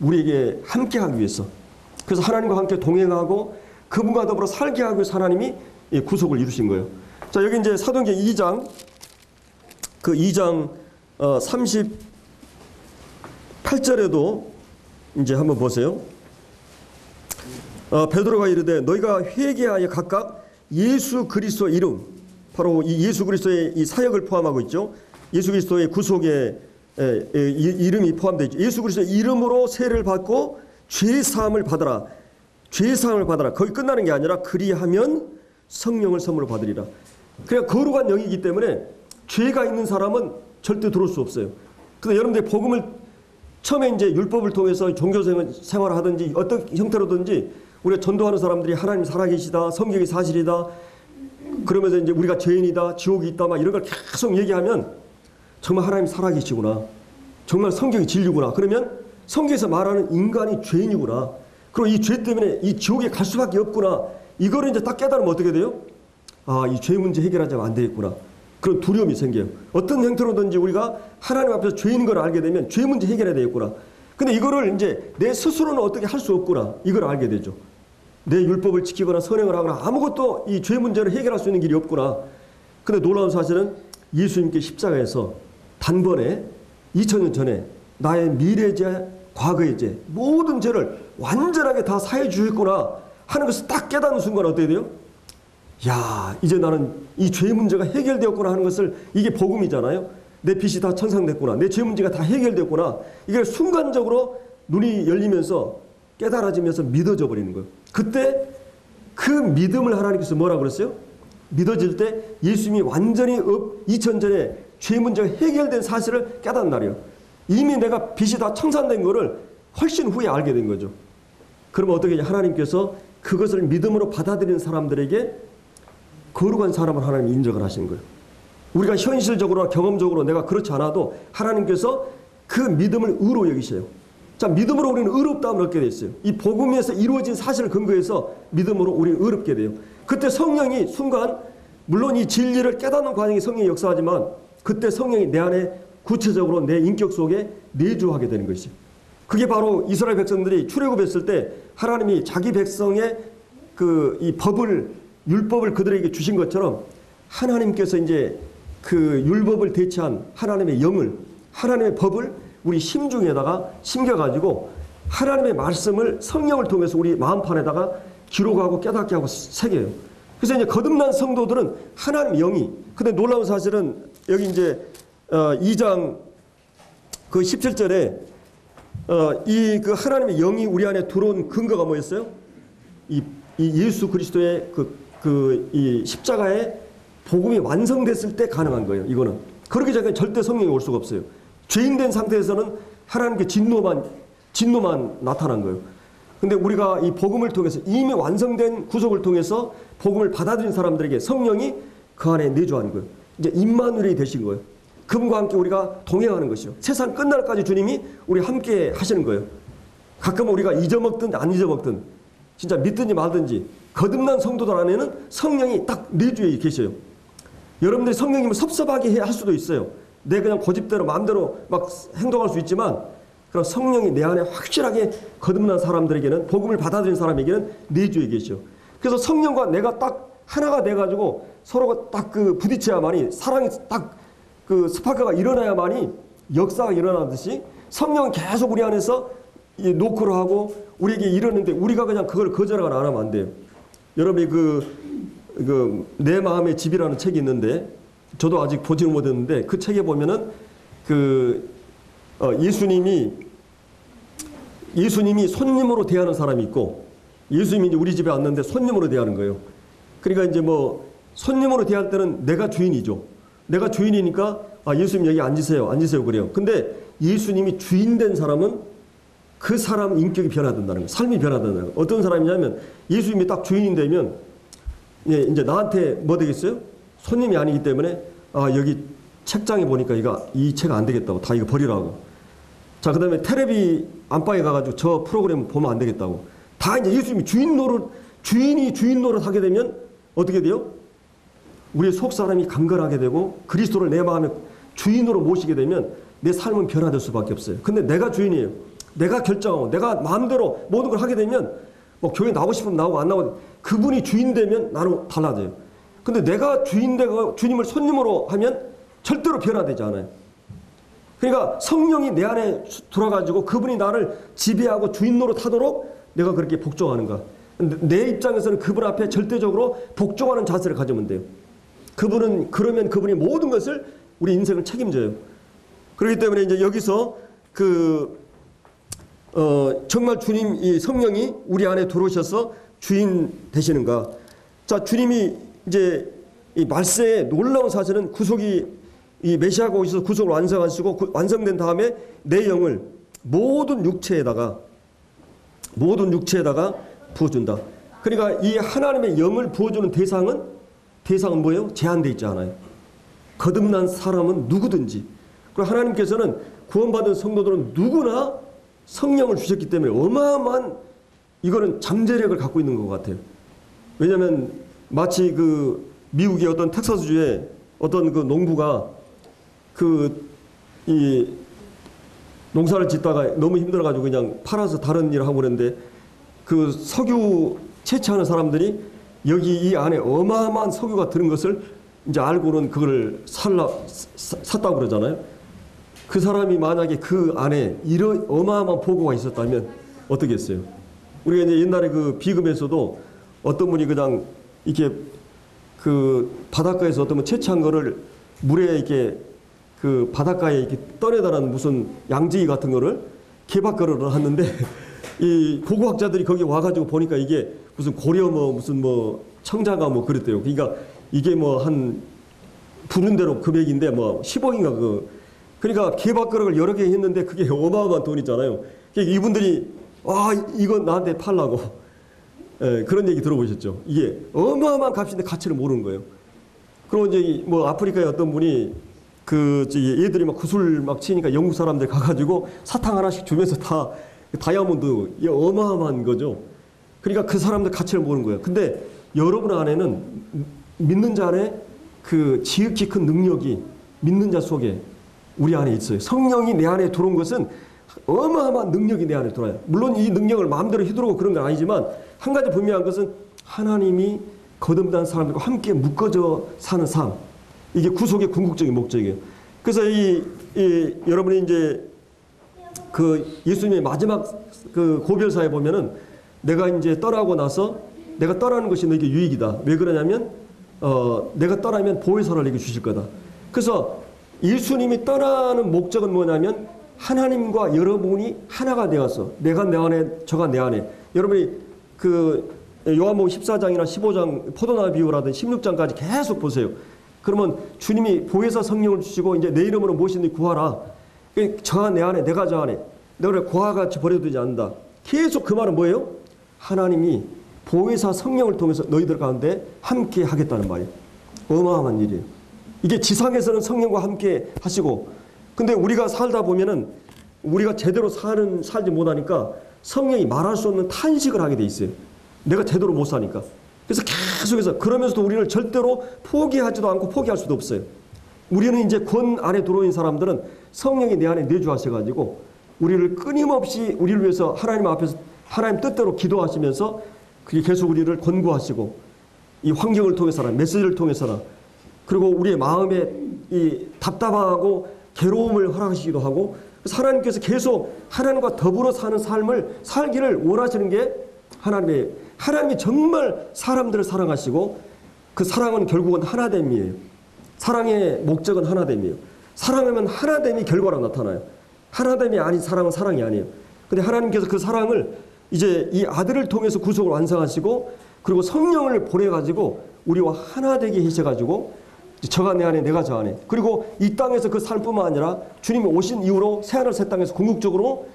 우리에게 함께 하기 위해서 그래서 하나님과 함께 동행하고 그분과 더불어 살게 하기 위해서 하나님이 이 구속을 이루신 거예요. 자 여기 이제 사도행전 2장 그 2장 어, 38절에도 이제 한번 보세요. 어, 베드로가 이르되 너희가 회개하여 각각 예수 그리스도 이름 바로 이 예수 그리스도의 이 사역을 포함하고 있죠. 예수 그리스도의 구속의 이름이 포함되어 있죠. 예수 그리스도의 이름으로 세를 받고 죄 사함을 받아라. 죄 사함을 받아라. 거기 끝나는 게 아니라 그리하면 성령을 선물로 받으리라. 그냥 거룩한 영이기 때문에 죄가 있는 사람은 절대 들어올 수 없어요. 근데 여러분들이 복음을 처음에 이제 율법을 통해서 종교 생- 생활을 하든지 어떤 형태로든지 우리가 전도하는 사람들이 하나님 살아계시다, 성경이 사실이다, 그러면서 이제 우리가 죄인이다, 지옥이 있다, 막 이런 걸 계속 얘기하면 정말 하나님 살아계시구나, 정말 성경이 진리구나. 그러면 성경에서 말하는 인간이 죄인이구나. 그리고 이죄 때문에 이 지옥에 갈 수밖에 없구나. 이거를 이제 딱 깨달으면 어떻게 돼요? 아, 이 죄 문제 해결하지 안 되겠구나. 그런 두려움이 생겨요. 어떤 형태로든지 우리가 하나님 앞에서 죄인인 걸 알게 되면 죄 문제 해결해야 되겠구나. 근데 이거를 이제 내 스스로는 어떻게 할 수 없구나. 이걸 알게 되죠. 내 율법을 지키거나 선행을 하거나 아무것도 이 죄 문제를 해결할 수 있는 길이 없구나. 근데 놀라운 사실은 예수님께 십자가에서 단번에 2000년 전에 나의 미래죄, 과거의 죄, 모든 죄를 완전하게 다 사해 주셨구나 하는 것을 딱 깨닫는 순간 어떻게 돼요? 야, 이제 나는 이 죄 문제가 해결되었구나 하는 것을 이게 복음이잖아요. 내 빚이 다 천상됐구나. 내 죄 문제가 다 해결됐구나. 이게 순간적으로 눈이 열리면서 깨달아지면서 믿어져 버리는 거예요. 그때 그 믿음을 하나님께서 뭐라 그랬어요? 믿어질 때 예수님이 완전히 2000 전에 죄 문제가 해결된 사실을 깨닫는 날이에요. 이미 내가 빚이 다 청산된 거를 훨씬 후에 알게 된 거죠. 그러면 어떻게 하나님께서 그것을 믿음으로 받아들이는 사람들에게 거룩한 사람을 하나님 인정을 하시는 거예요. 우리가 현실적으로 경험적으로 내가 그렇지 않아도 하나님께서 그 믿음을 의로 여기셔요. 자, 믿음으로 우리는 의롭다함을 얻게 됐어요. 이 복음에서 이루어진 사실을 근거해서 믿음으로 우리는 의롭게 돼요. 그때 성령이 순간 물론 이 진리를 깨닫는 과정이 성령이 역사하지만 그때 성령이 내 안에 구체적으로 내 인격 속에 내주하게 되는 것이죠. 그게 바로 이스라엘 백성들이 출애굽했을 때 하나님이 자기 백성의 그 이 법을 율법을 그들에게 주신 것처럼 하나님께서 이제 그 율법을 대체한 하나님의 영을 하나님의 법을 우리 심중에다가 심겨가지고 하나님의 말씀을 성령을 통해서 우리 마음판에다가 기록하고 깨닫게 하고 새겨요. 그래서 이제 거듭난 성도들은 하나님 영이 근데 놀라운 사실은 여기 이제 어 2장 그 17절에 어, 이그 하나님의 영이 우리 안에 들어온 근거가 뭐였어요? 이, 이 예수 그리스도의 그, 그, 이 십자가의 복음이 완성됐을 때 가능한 거예요. 이거는. 그러기 전에 절대 성령이 올 수가 없어요. 죄인된 상태에서는 하나님께 진노만, 진노만 나타난 거예요. 근데 우리가 이 복음을 통해서 이미 완성된 구속을 통해서 복음을 받아들인 사람들에게 성령이 그 안에 내주하는 거예요. 이제 임마누엘이 되신 거예요. 그분과 함께 우리가 동행하는 것이요. 세상 끝날까지 주님이 우리 함께 하시는 거예요. 가끔 우리가 잊어먹든 안 잊어먹든 진짜 믿든지 말든지 거듭난 성도들 안에는 성령이 딱 내주에 계셔요. 여러분들이 성령님을 섭섭하게 해- 할 수도 있어요. 내 그냥 고집대로 마음대로 막 행동할 수 있지만 그럼 성령이 내 안에 확실하게 거듭난 사람들에게는 복음을 받아들인 사람에게는 내주에 계셔. 그래서 성령과 내가 딱 하나가 돼가지고 서로가 딱 그 부딪혀야만이 사랑이 딱 그 스파크가 일어나야만이 역사가 일어나듯이 성령은 계속 우리 안에서 이 노크를 하고 우리에게 이러는데 우리가 그냥 그걸 거절하거나 안 하면 안 돼요. 여러분이 그, 그, 내 마음의 집이라는 책이 있는데, 저도 아직 보지는 못했는데, 그 책에 보면은, 그, 어, 예수님이, 예수님이 손님으로 대하는 사람이 있고, 예수님이 이제 우리 집에 왔는데 손님으로 대하는 거예요. 그러니까 이제 뭐, 손님으로 대할 때는 내가 주인이죠. 내가 주인이니까, 아, 예수님 여기 앉으세요. 앉으세요. 그래요. 근데 예수님이 주인 된 사람은 그 사람 인격이 변화된다는 거예요. 삶이 변화된다는 거예요. 어떤 사람이냐면 예수님이 딱 주인이 되면 예, 이제 나한테 뭐 되겠어요? 손님이 아니기 때문에 아, 여기 책장에 보니까 이거 이 책 안 되겠다고 다 이거 버리라고. 자, 그 다음에 테레비 안방에 가 가지고 저 프로그램 보면 안 되겠다고. 다 이제 예수님이 주인 노릇 주인이 주인 노릇 하게 되면 어떻게 돼요? 우리의 속 사람이 강건하게 되고 그리스도를 내 마음에 주인으로 모시게 되면 내 삶은 변화될 수밖에 없어요. 근데 내가 주인이에요. 내가 결정하고 내가 마음대로 모든 걸 하게 되면 뭐 교회 나오고 싶으면 나오고 안 나오고 그분이 주인 되면 나는 달라져요. 근데 내가 주인 되고 주님을 손님으로 하면 절대로 변화되지 않아요. 그러니까 성령이 내 안에 들어가지고 그분이 나를 지배하고 주인 노릇하도록 내가 그렇게 복종하는가. 내 입장에서는 그분 앞에 절대적으로 복종하는 자세를 가지면 돼요. 그분은 그러면 그분이 모든 것을 우리 인생을 책임져요. 그렇기 때문에 이제 여기서 그 어, 정말 주님 이 성령이 우리 안에 들어오셔서 주인 되시는가? 자, 주님이 이제 이 말세의 놀라운 사실은 구속이 이 메시아가 오셔서 구속을 완성하시고 그 완성된 다음에 내 영을 모든 육체에다가 모든 육체에다가 부어준다. 그러니까 이 하나님의 영을 부어주는 대상은 대상은 뭐예요? 제한돼 있지 않아요. 거듭난 사람은 누구든지. 그리고 하나님께서는 구원받은 성도들은 누구나 성령을 주셨기 때문에 어마어마한 이거는 잠재력을 갖고 있는 것 같아요. 왜냐하면 마치 그 미국의 어떤 텍사스주에 어떤 그 농부가 그 이 농사를 짓다가 너무 힘들어가지고 그냥 팔아서 다른 일을 하고 그랬는데 그 석유 채취하는 사람들이 여기 이 안에 어마어마한 석유가 들은 것을 이제 알고는 그걸 살라 사- 샀다고 그러잖아요. 그 사람이 만약에 그 안에 이런 어마어마한 보고가 있었다면 어떻겠어요? 우리가 이제 옛날에 그 비금에서도 어떤 분이 그냥 이렇게 그 바닷가에서 어떤 분 채취한 거를 물에 이렇게 그 바닷가에 이렇게 떠내다라는 무슨 양지기 같은 거를 개박거를 하는데 이 고고학자들이 거기 와가지고 보니까 이게 무슨 고려 뭐 무슨 뭐 청자가 뭐 그랬대요. 그러니까 이게 뭐 한 부른 대로 금액인데 뭐 10억인가 그 그러니까 개박거를 여러 개 했는데 그게 어마어마한 돈이잖아요. 그러니까 이분들이 아 이건 나한테 팔라고 예, 그런 얘기 들어보셨죠? 이게 어마어마한 값인데 가치를 모르는 거예요. 그리고 이제 이뭐 아프리카의 어떤 분이 그 얘들이 막 구슬 막 치니까 영국 사람들 가가지고 사탕 하나씩 주면서 다 다이아몬드 이 어마어마한 거죠. 그러니까 그 사람들 가치를 모르는 거예요. 근데 여러분 안에는 믿는 자 안에 그 지극히 큰 능력이 믿는 자 속에 우리 안에 있어요. 성령이 내 안에 들어온 것은 어마어마한 능력이 내 안에 들어와요. 물론 이 능력을 마음대로 휘두르고 그런 건 아니지만 한 가지 분명한 것은 하나님이 거듭난 사람들과 함께 묶어져 사는 삶. 이게 구속의 궁극적인 목적이에요. 그래서 이, 이 여러분이 이제 그 예수님의 마지막 그 고별사에 보면은 내가 이제 떠나고 나서 내가 떠나는 것이 너에게 유익이다. 왜 그러냐면 어 내가 떠나면 보혜사를 내게 주실 거다. 그래서 예수님이 떠나는 목적은 뭐냐면 하나님과 여러분이 하나가 되어서 내가 내 안에 저가 내 안에 여러분이 그 요한복음 14장이나 15장 포도나 비유라든 16장까지 계속 보세요. 그러면 주님이 보혜사 성령을 주시고 이제 내 이름으로 무엇이든지 구하라. 그 저가 내 안에 내가 저 안에 너를 고아같이 버려두지 않는다. 계속 그 말은 뭐예요? 하나님이 보혜사 성령을 통해서 너희들 가운데 함께 하겠다는 말이에요. 어마어마한 일이에요. 이게 지상에서는 성령과 함께 하시고 근데 우리가 살다 보면은 우리가 제대로 사는 살지 못하니까 성령이 말할 수 없는 탄식을 하게 돼 있어요. 내가 제대로 못 사니까. 그래서 계속해서 그러면서도 우리를 절대로 포기하지도 않고 포기할 수도 없어요. 우리는 이제 권 안에 들어온 사람들은 성령이 내 안에 내주하셔가지고 우리를 끊임없이 우리를 위해서 하나님 앞에서 하나님 뜻대로 기도하시면서 그게 계속 우리를 권고하시고 이 환경을 통해서나 메시지를 통해서나 그리고 우리의 마음에 이 답답하고 괴로움을 허락하시기도 하고 하나님께서 계속 하나님과 더불어 사는 삶을 살기를 원하시는 게 하나님의 하나님이 정말 사람들을 사랑하시고 그 사랑은 결국은 하나됨이에요. 사랑의 목적은 하나됨이에요. 사랑하면 하나됨이 결과로 나타나요. 하나됨이 아닌 사랑은 사랑이 아니에요. 근데 하나님께서 그 사랑을 이제 이 아들을 통해서 구속을 완성하시고 그리고 성령을 보내가지고 우리와 하나 되게 하셔가지고 저가 내 안에 내가 저 안에 그리고 이 땅에서 그 삶뿐만 아니라 주님이 오신 이후로 새하늘 새 땅에서 궁극적으로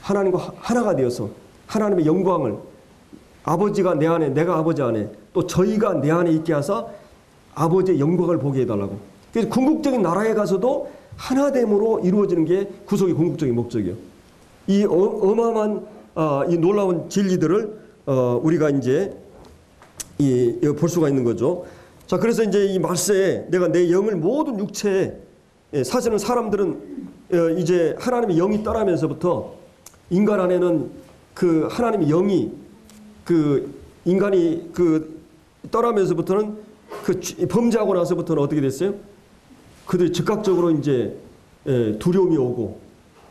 하나님과 하나가 되어서 하나님의 영광을 아버지가 내 안에 내가 아버지 안에 또 저희가 내 안에 있게 하사 아버지의 영광을 보게 해달라고 그래서 궁극적인 나라에 가서도 하나됨으로 이루어지는 게 구속의 궁극적인 목적이에요 이 어, 어마어마한 어, 이 놀라운 진리들을 어, 우리가 이제 이, 볼 수가 있는 거죠. 자, 그래서 이제 이 말세에 내가 내 영을 모든 육체에 예, 사실은 사람들은 어, 이제 하나님의 영이 떠나면서부터 인간 안에는 그 하나님의 영이 그 인간이 그 떠나면서부터는 그 주- 범죄하고 나서부터는 어떻게 됐어요? 그들이 즉각적으로 이제 예, 두려움이 오고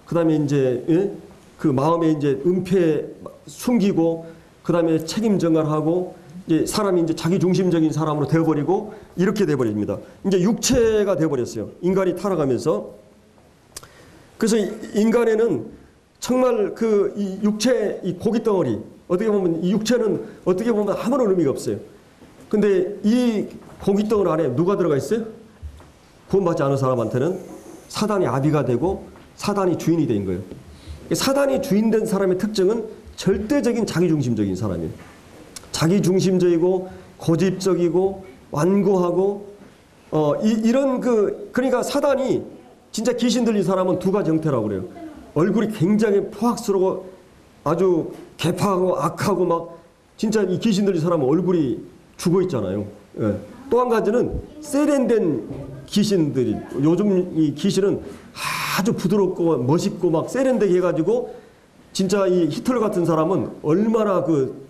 그다음에 이제 예? 그 마음에 이제 은폐 숨기고 그다음에 책임 전가하고 이제 사람이 이제 자기 중심적인 사람으로 되어버리고 이렇게 돼버립니다. 이제 육체가 돼버렸어요. 인간이 타락하면서 그래서 이- 인간에는 정말 그 이 육체 이 고기 덩어리 어떻게 보면 이 육체는 어떻게 보면 아무런 의미가 없어요. 근데 이 고기 덩어리 안에 누가 들어가 있어요? 구원받지 않은 사람한테는 사단이 아비가 되고 사단이 주인이 된 거예요. 사단이 주인 된 사람의 특징은 절대적인 자기중심적인 사람이에요. 자기중심적이고 고집적이고 완고하고 어 이, 런그 그러니까 사단이 진짜 귀신 들린 사람은 두 가지 형태라고 그래요. 얼굴이 굉장히 포악스러워 아주 개파하고 악하고 막 진짜 이 귀신 들린 사람은 얼굴이 죽어 있잖아요. 예. 또한 가지는 세련된 귀신들이 요즘 이 귀신은 아주 부드럽고 멋있고 막 세련되게 해가지고 진짜 이 히틀러 같은 사람은 얼마나 그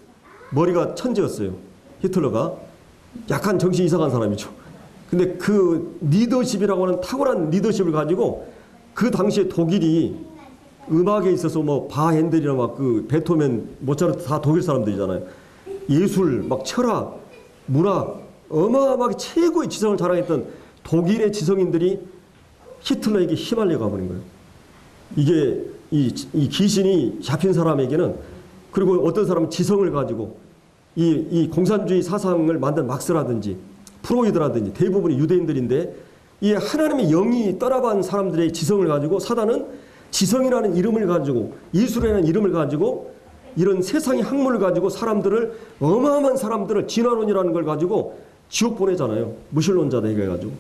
머리가 천재였어요. 히틀러가 약간 정신 이상한 사람이죠. 근데 그 리더십이라고 하는 탁월한 리더십을 가지고 그 당시에 독일이 음악에 있어서 뭐 바헨델이나 막 그 베토벤, 모차르트 다 독일 사람들이잖아요. 예술, 막 철학, 문학 어마어마하게 최고의 지성을 자랑했던 독일의 지성인들이 히틀러에게 휘말려 가버린 거예요. 이게 이, 이 귀신이 잡힌 사람에게는 그리고 어떤 사람은 지성을 가지고 이, 이 공산주의 사상을 만든 막스라든지 프로이드라든지 대부분이 유대인들인데 이 하나님의 영이 떠나간 사람들의 지성을 가지고 사단은 지성이라는 이름을 가지고 예술이라는 이름을 가지고 이런 세상의 학문을 가지고 사람들을 어마어마한 사람들을 진화론이라는 걸 가지고 지옥 보내잖아요. 무신론자다 이거 해가지고.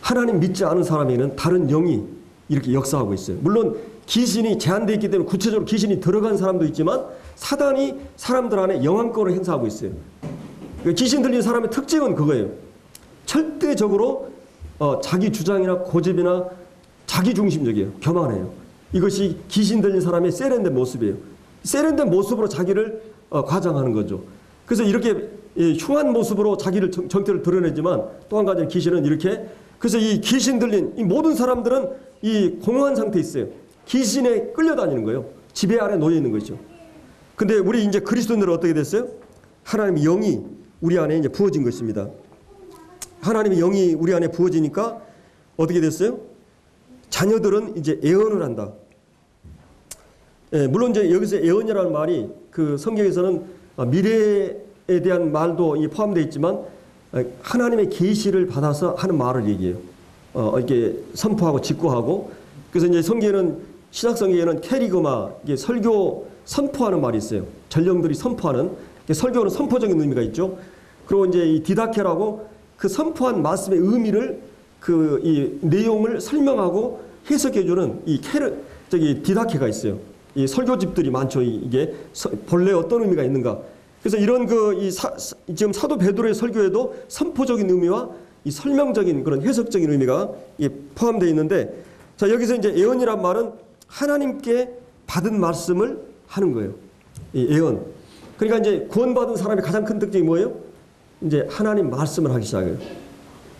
하나님 믿지 않은 사람에게는 다른 영이 이렇게 역사하고 있어요. 물론 귀신이 제한되어 있기 때문에 구체적으로 귀신이 들어간 사람도 있지만 사단이 사람들 안에 영향권을 행사하고 있어요. 그 귀신 들린 사람의 특징은 그거예요. 절대적으로 어, 자기 주장이나 고집이나 자기 중심적이에요. 교만해요. 이것이 귀신 들린 사람의 세련된 모습이에요. 세련된 모습으로 자기를 어, 과장하는 거죠. 그래서 이렇게 예, 흉한 모습으로 자기를 정, 정체를 드러내지만 또 한 가지 귀신은 이렇게 그래서 이 귀신 들린 이 모든 사람들은 이 공허한 상태에 있어요. 귀신에 끌려다니는 거예요. 지배 아래 놓여 있는 거죠. 근데 우리 이제 그리스도인들은 어떻게 됐어요? 하나님의 영이 우리 안에 이제 부어진 것입니다. 하나님의 영이 우리 안에 부어지니까 어떻게 됐어요? 자녀들은 이제 예언을 한다. 예, 물론 이제 여기서 예언이라는 말이 그 성경에서는 아, 미래에 대한 말도 이 포함되어 있지만 아, 하나님의 계시를 받아서 하는 말을 얘기해요. 어, 이렇게 선포하고 직구하고 그래서 이제 성경에는 신학성경에는 캐리그마 이게 설교 선포하는 말이 있어요. 전령들이 선포하는 설교는 선포적인 의미가 있죠. 그리고 이제 이 디다케라고 그 선포한 말씀의 의미를 그 이 내용을 설명하고 해석해주는 이 캐르 저기 디다케가 있어요. 이 설교집들이 많죠. 이- 이게 서- 본래 어떤 의미가 있는가. 그래서 이런 그 이 지금 사도 베드로의 설교에도 선포적인 의미와 이 설명적인 그런 해석적인 의미가 이 포함되어 있는데 자 여기서 이제 예언이란 말은 하나님께 받은 말씀을 하는 거예요. 이 예언. 그러니까 이제 구원받은 사람의 가장 큰 특징이 뭐예요? 이제 하나님 말씀을 하기 시작해요.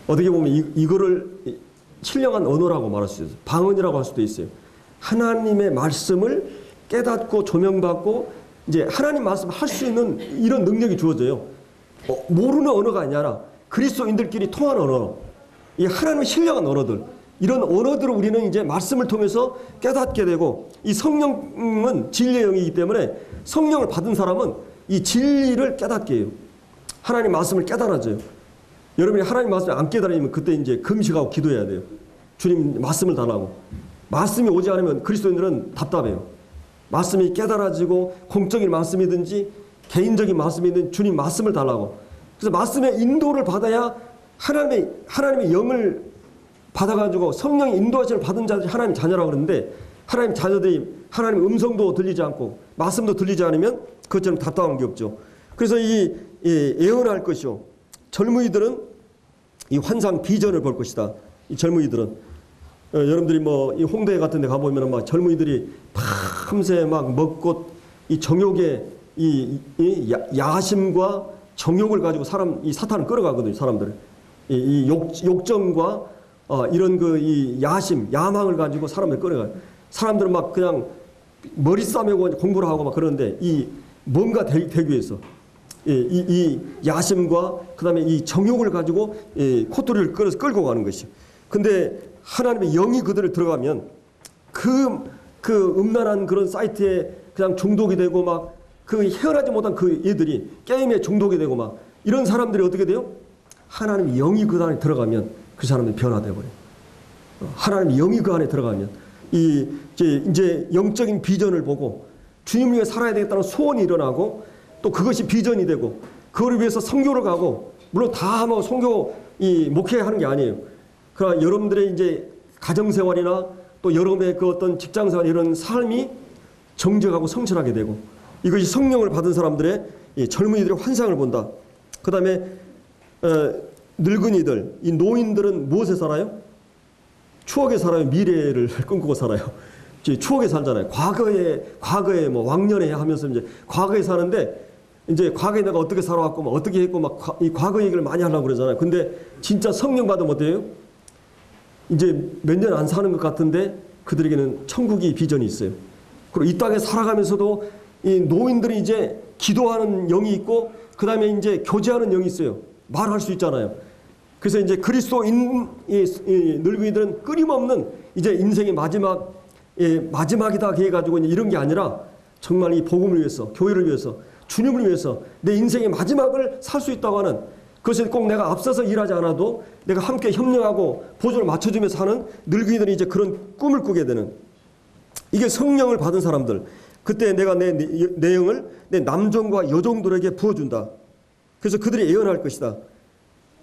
어떻게 보면 이, 이거를 이 신령한 언어라고 말할 수 있어요. 방언이라고 할 수도 있어요. 하나님의 말씀을 깨닫고 조명받고 이제 하나님 말씀 할 수 있는 이런 능력이 주어져요. 어, 모르는 언어가 아니라 그리스도인들끼리 통하는 언어. 이 하나님의 신령한 언어들. 이런 언어들을 우리는 이제 말씀을 통해서 깨닫게 되고 이 성령은 진리의 영이기 때문에 성령을 받은 사람은 이 진리를 깨닫게 해요. 하나님 말씀을 깨달아져요. 여러분이 하나님 말씀을 안 깨달으면 그때 이제 금식하고 기도해야 돼요. 주님 말씀을 달라고. 말씀이 오지 않으면 그리스도인들은 답답해요. 말씀이 깨달아지고 공적인 말씀이든지 개인적인 말씀이든 주님 말씀을 달라고. 그래서 말씀의 인도를 받아야 하나님의 하나님의 영을 받아가지고 성령의 인도하심을 받은 자들이 하나님 자녀라고 그러는데 하나님 자녀들이 하나님 음성도 들리지 않고 말씀도 들리지 않으면 그것처럼 답답한 게 없죠. 그래서 이, 이 예언할 것이요. 젊은이들은 이 환상 비전을 볼 것이다. 이 젊은이들은. 어, 여러분들이 뭐 이 홍대 같은 데 가보면 막 젊은이들이 밤새 막 먹고 이 정욕의 이, 이 야- 야심과 정욕을 가지고 사람 이 사탄을 끌어가거든요 사람들을. 이, 이 욕, 욕정과 어, 이런 그 이 야심 야망을 가지고 사람을 끌어가요 사람들은 막 그냥 머리 싸매고 공부를 하고 막 그러는데 이 뭔가 되, 되기 위해서 이, 이, 이 야심과 그 다음에 이 정욕을 가지고 이 코토리를 끌어서 끌고 가는 것이. 근데 하나님의 영이 그들을 들어가면 그, 그 음란한 그런 사이트에 그냥 중독이 되고 막 그 헤어나지 못한 그 애들이 게임에 중독이 되고 막 이런 사람들이 어떻게 돼요? 하나님의 영이 그 안에 들어가면 그 사람들이 변화돼 버려요. 어, 하나님의 영이 그 안에 들어가면 이 이제, 이제 영적인 비전을 보고 주님을 위해 살아야 되겠다는 소원이 일어나고 또 그것이 비전이 되고 그걸 위해서 성교를 가고 물론 다 하면 성교 이 목회하는 게 아니에요. 그러나 여러분들의 이제 가정 생활이나 또 여러분의 그 어떤 직장 생활 이런 삶이 정직하고 성실하게 되고 이것이 성령을 받은 사람들의 이 젊은이들의 환상을 본다. 그 다음에 어, 늙은이들 이 노인들은 무엇에 살아요? 추억에 살아요. 미래를 꿈꾸고 살아요. 추억에 살잖아요. 과거에 과거에 뭐 왕년에 하면서 이제 과거에 사는데 이제 과거에 내가 어떻게 살아왔고 막 어떻게 했고 막 이 과거 얘기를 많이 하려고 그러잖아요. 근데 진짜 성령 받으면 어때요? 이제 몇 년 안 사는 것 같은데 그들에게는 천국이 비전이 있어요. 그리고 이 땅에 살아가면서도 이 노인들이 이제 기도하는 영이 있고 그 다음에 이제 교제하는 영이 있어요. 말할 수 있잖아요. 그래서 이제 그리스도인 늙은이들은 끊임없는 이제 인생의 마지막 예, 마지막이다 해가지고 이런 게 아니라 정말 이 복음을 위해서 교회를 위해서 주님을 위해서 내 인생의 마지막을 살 수 있다고 하는 그것을 꼭 내가 앞서서 일하지 않아도 내가 함께 협력하고 보조를 맞춰주면서 하는 늙은이들이 이제 그런 꿈을 꾸게 되는 이게 성령을 받은 사람들 그때 내가 내 내- 내용을 내 남종과 여종들에게 부어준다. 그래서 그들이 예언할 것이다.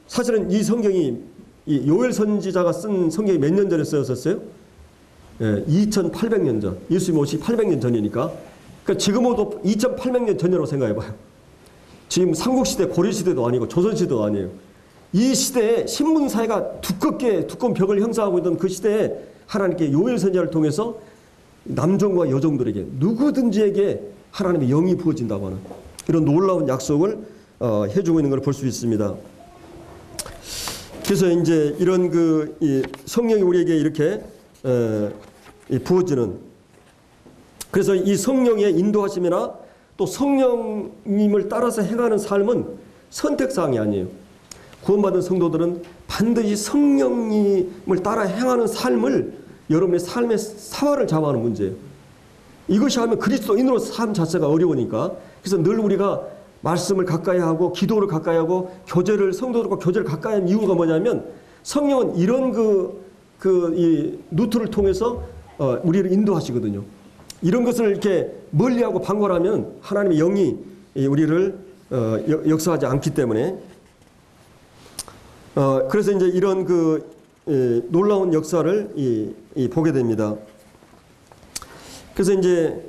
사실은 이 성경이 이 요엘 선지자가 쓴 성경이 몇 년 전에 쓰였었어요? 예, 2,800년 전. 예수님 오시 800년 전이니까. 그러니까 지금으로도 2,800년 전이라고 생각해봐요. 지금 삼국시대, 고려시대도 아니고 조선시대도 아니에요. 이 시대에 신문사회가 두껍게 두꺼운 벽을 형성하고 있던 그 시대에 하나님께 요엘 선지자를 통해서 남종과 여종들에게 누구든지에게 하나님의 영이 부어진다고 하는 이런 놀라운 약속을 어, 해주고 있는 걸 볼 수 있습니다. 그래서 이제 이런 그이 성령이 우리에게 이렇게 어, 이 부어지는 그래서 이 성령의 인도하심이나 또 성령님을 따라서 행하는 삶은 선택사항이 아니에요. 구원받은 성도들은 반드시 성령님을 따라 행하는 삶을 여러분의 삶의 사활을 잡아하는 문제예요. 이것이 하면 그리스도인으로 삶 자체가 어려우니까 그래서 늘 우리가 말씀을 가까이 하고 기도를 가까이 하고 교제를 성도들과 교제를 가까이 하는 이유가 뭐냐면 성령은 이런 그 그이 루트를 통해서 어, 우리를 인도하시거든요. 이런 것을 이렇게 멀리하고 방관하면 하나님의 영이 이 우리를 어, 역- 역사하지 않기 때문에 어, 그래서 이제 이런 그 예, 놀라운 역사를 보게 됩니다. 그래서 이제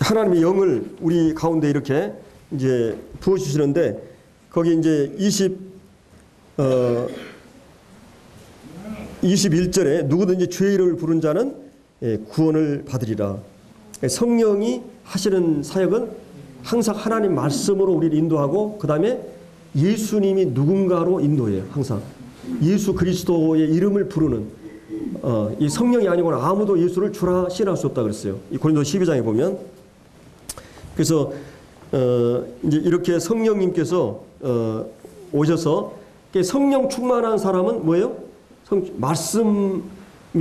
하나님의 영을 우리 가운데 이렇게 이제 부어 주시는데 거기 이제 20 어, 21절에 누구든지 주의 이름을 부른 자는 예, 구원을 받으리라. 성령이 하시는 사역은 항상 하나님 말씀으로 우리를 인도하고 그 다음에 예수님이 누군가로 인도해요. 항상 예수 그리스도의 이름을 부르는 어, 이 성령이 아니고는 아무도 예수를 주라 신할 수 없다 그랬어요. 이 고린도 12장에 보면 그래서 어, 이제 이렇게 성령님께서 어, 오셔서 성령 충만한 사람은 뭐예요? 성, 말씀이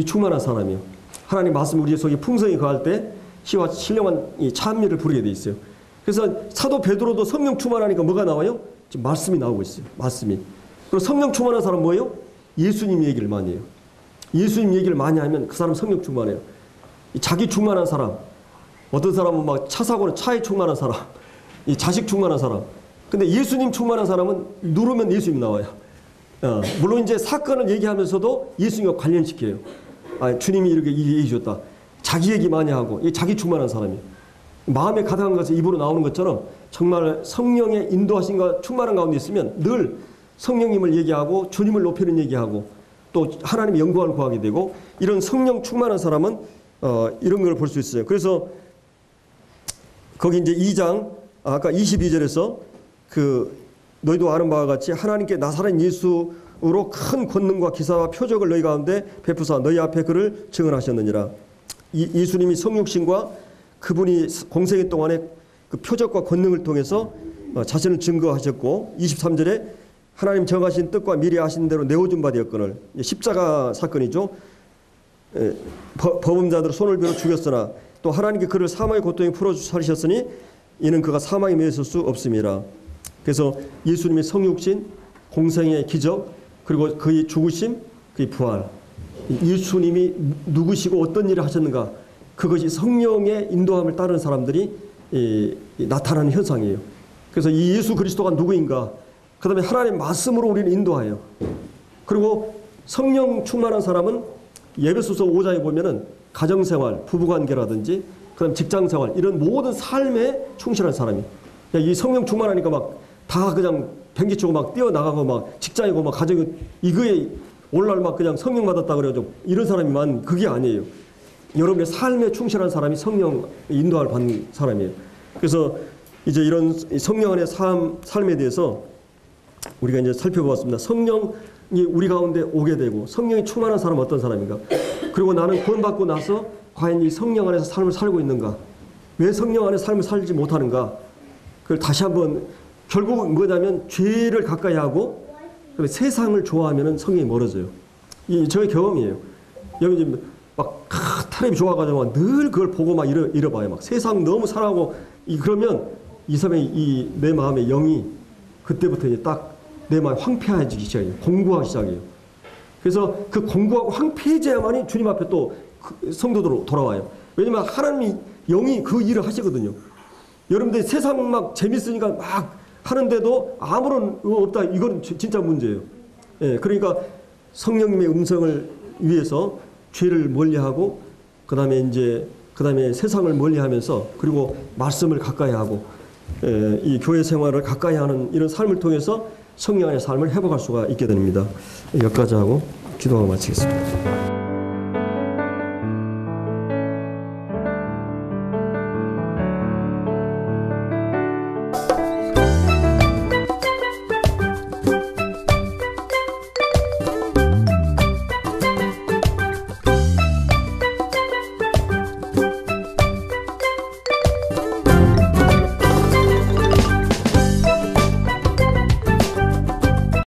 충만한 사람이요. 하나님 말씀 우리 속에 풍성히 거할 때 시와 신령한 이 찬미를 부르게 돼 있어요. 그래서 사도 베드로도 성령 충만하니까 뭐가 나와요? 지금 말씀이 나오고 있어요. 말씀이. 그리고 성령 충만한 사람 뭐예요? 예수님 얘기를 많이 해요. 예수님 얘기를 많이 하면 그 사람 성령 충만해요. 이 자기 충만한 사람, 어떤 사람은 막 차 사고는 차에 충만한 사람, 이 자식 충만한 사람. 근데 예수님 충만한 사람은 누르면 예수님 나와요. 어, 물론 이제 사건을 얘기하면서도 예수님과 관련시켜요. 아, 주님이 이렇게 얘기해 주셨다. 자기 얘기 많이 하고, 이 자기 충만한 사람이에요. 마음에 가득한 것이 입으로 나오는 것처럼 정말 성령의 인도하신과 충만한 가운데 있으면 늘 성령님을 얘기하고 주님을 높이는 얘기하고 또 하나님의 영광을 구하게 되고 이런 성령 충만한 사람은 어, 이런 걸 볼 수 있어요. 그래서 거기 이제 2장 아까 22절에서 그 너희도 아는 바와 같이 하나님께 나사렛 예수 로 큰 권능과 기사와 표적을 너희 가운데 베푸사 너희 앞에 그를 증언하셨느니라. 이, 예수님이 성육신과 그분이 공생애 동안에 그 표적과 권능을 통해서 어, 자신을 증거하셨고 23절에 하나님 정하신 뜻과 미리 하신 대로 내어준 바 되었거늘 십자가 사건이죠. 에, 법- 법음자들을 손을 빌어 죽였으나 또 하나님께 그를 사망의 고통에 풀어 살리셨으니 이는 그가 사망에 매였을 수 없음이라. 그래서 예수님의 성육신, 공생의 기적, 그리고 그의 죽으심, 그의 부활. 예수님이 누구시고 어떤 일을 하셨는가? 그것이 성령의 인도함을 따르는 사람들이 이, 이 나타나는 현상이에요. 그래서 이 예수 그리스도가 누구인가? 그 다음에 하나님 말씀으로 우리를 인도하여. 그리고 성령 충만한 사람은 예배소서 5장에 보면은 가정생활, 부부관계라든지 그다음 직장생활 이런 모든 삶에 충실한 사람이. 야, 이 성령 충만하니까 막 다 그냥 ben기치고 막 뛰어나가고 막 직장이고 막 가정이 이거에 오늘날 막 그냥 성령 받았다 그래가지고 이런 사람이만 그게 아니에요. 여러분의 삶에 충실한 사람이 성령 인도할 받는 사람이에요. 그래서 이제 이런 성령 안의 삶, 삶에 대해서 우리가 이제 살펴보았습니다. 성령이 우리 가운데 오게 되고 성령이 충만한 사람은 어떤 사람인가? 그리고 나는 구원받고 나서 과연 이 성령 안에서 삶을 살고 있는가? 왜 성령 안에 삶을 살지 못하는가? 그걸 다시 한번 결국은 뭐냐면 죄를 가까이 하고 세상을 좋아하면 성령이 멀어져요. 이 저의 경험이에요. 이제 막 아, 텔레비 좋아가지고 막늘 그걸 보고 막 이러, 이러봐요. 막 세상 너무 사랑하고 이 그러면 이 사람의 이 내 마음의 영이 그때부터 이제 딱 내 마음이 황폐해지기 시작해요. 공부하기 시작해요. 그래서 그 공부하고 황폐해져야만이 주님 앞에 또 그 성도들로 돌아와요. 왜냐면 하나님이 영이 그 일을 하시거든요. 여러분들 세상 막 재밌으니까 막 하는데도 아무런 거 없다. 이건 지- 진짜 문제예요. 예, 그러니까 성령님의 음성을 위해서 죄를 멀리하고 그 다음에 이제 그 다음에 세상을 멀리하면서 그리고 말씀을 가까이 하고 예, 이 교회 생활을 가까이 하는 이런 삶을 통해서 성령 안의 삶을 회복할 수가 있게 됩니다. 여기까지 하고 기도하고 마치겠습니다.